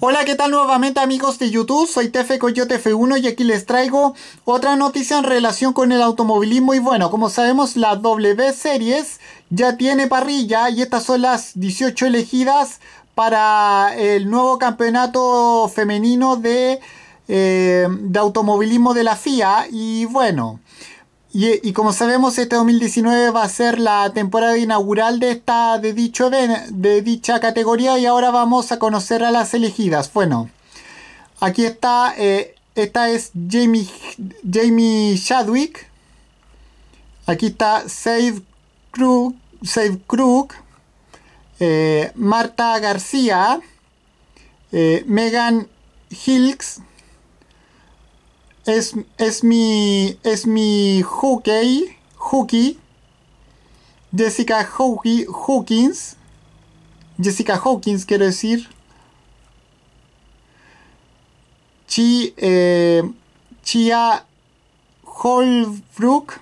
Hola, ¿qué tal nuevamente amigos de YouTube? Soy Tefe Coyote F1 y aquí les traigo otra noticia en relación con el automovilismo. Y bueno, como sabemos, la W Series ya tiene parrilla y estas son las 18 elegidas para el nuevo campeonato femenino de, eh, de automovilismo de la FIA. Y bueno, y, como sabemos, este 2019 va a ser la temporada inaugural de esta de dicho de dicha categoría y ahora vamos a conocer a las elegidas. Bueno, aquí está, eh, esta es Jamie, Jamie. Aquí está Save Crook, Save Marta García, eh, Megan Hilks, es, es mi es mi Hookie, Jessica Hawkins. Jessica Hawkins quiero decir. Chi, eh, Chia Holbrook.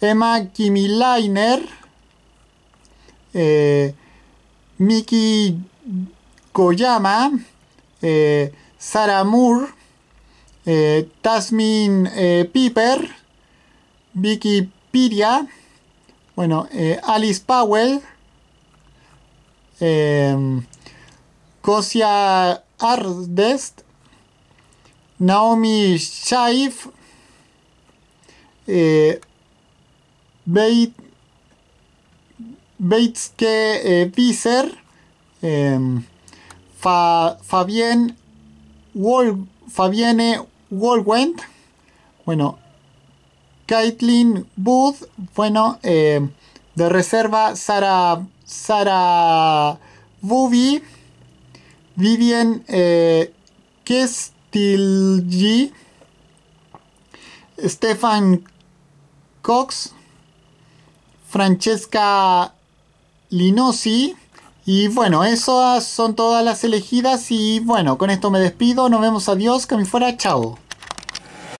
Emma Kimilainer eh, Miki Koyama eh, Sarah Moore eh, Tasmin eh, Piper, Wikipedia, bueno, eh, Alice Powell, Kosia Ardest, Naomi Shaif, Beit, Beitske Visser, Fabien Wol, Fabienne Went, bueno, Caitlin Booth, bueno, eh, de reserva Sara, Sara Bubi, Vivian eh, Stefan Cox, Francesca Linosi, y bueno, esas son todas las elegidas y bueno, con esto me despido, nos vemos, adiós, que me fuera, chao.